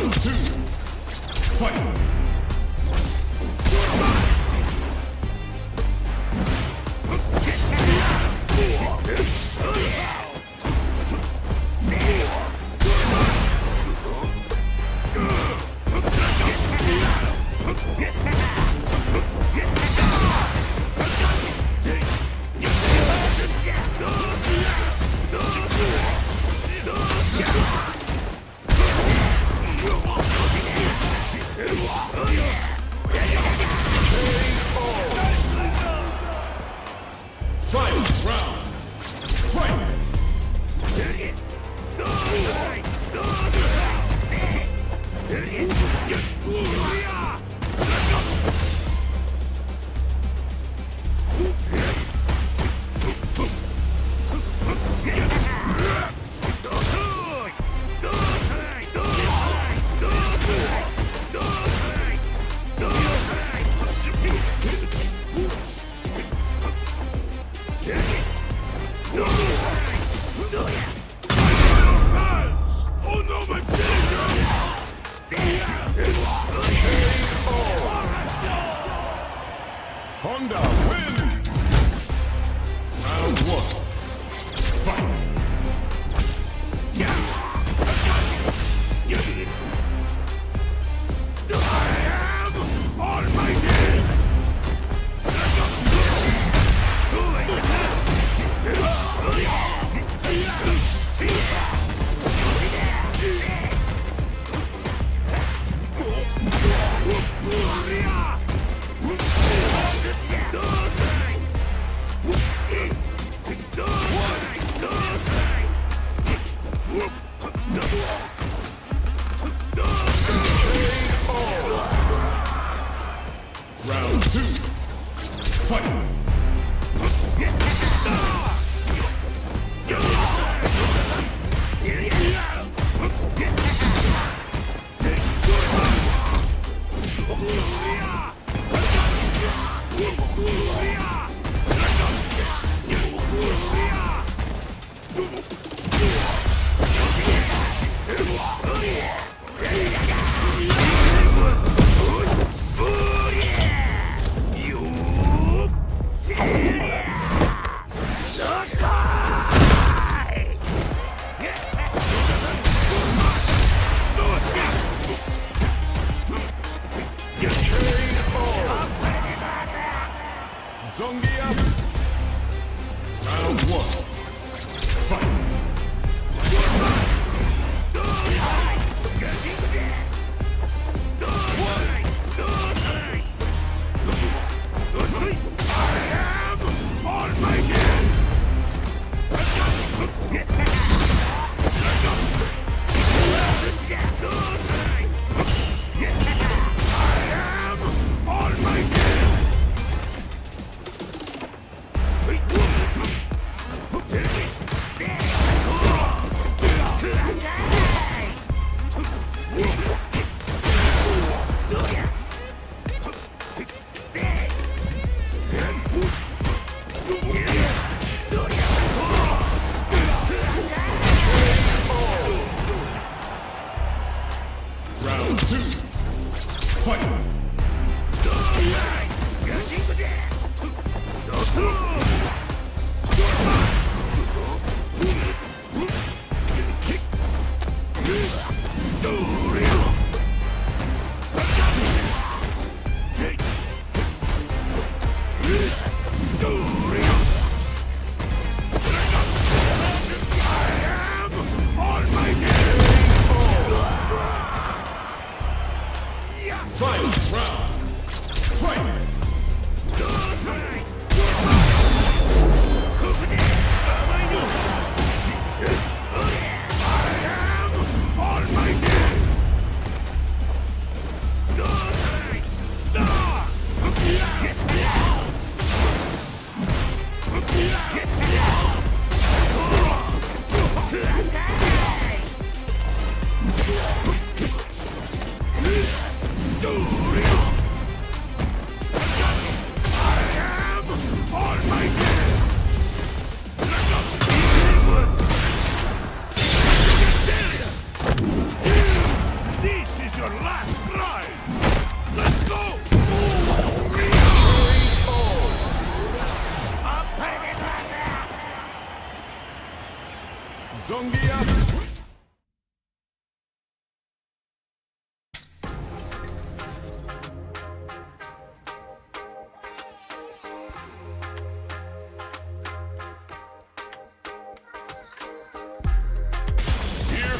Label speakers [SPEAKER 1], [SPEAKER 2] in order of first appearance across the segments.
[SPEAKER 1] Round two. Fight. Honda wins! Round one. Fight!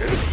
[SPEAKER 1] Hit